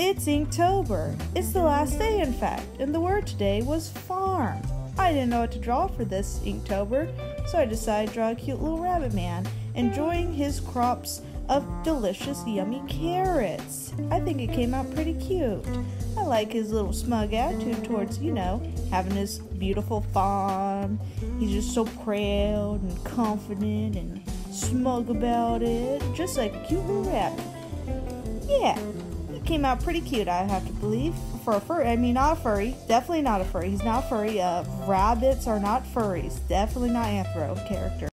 It's Inktober. It's the last day, in fact, and the word today was farm. I didn't know what to draw for this Inktober, so I decided to draw a cute little rabbit man enjoying his crops of delicious, yummy carrots. I think it came out pretty cute. I like his little smug attitude towards, you know, having his beautiful farm. He's just so proud and confident and smug about it, just like a cute little rabbit. Yeah, came out pretty cute, I have to believe. For a furry, I mean, not a furry. Definitely not a furry. He's not furry. Uh, rabbits are not furries. Definitely not anthro character.